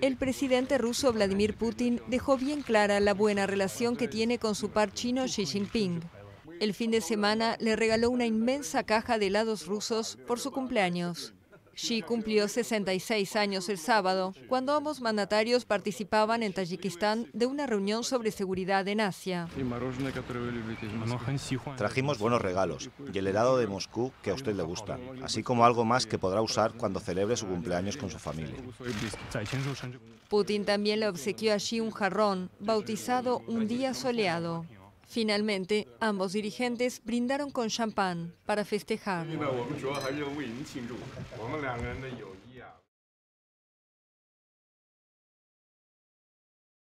El presidente ruso Vladimir Putin dejó bien clara la buena relación que tiene con su par chino Xi Jinping. El fin de semana le regaló una inmensa caja de helados rusos por su cumpleaños. Xi cumplió 66 años el sábado, cuando ambos mandatarios participaban en Tayikistán de una reunión sobre seguridad en Asia. Trajimos buenos regalos y el helado de Moscú que a usted le gusta, así como algo más que podrá usar cuando celebre su cumpleaños con su familia. Putin también le obsequió a Xi un jarrón, bautizado Un día soleado. Finalmente, ambos dirigentes brindaron con champán para festejar.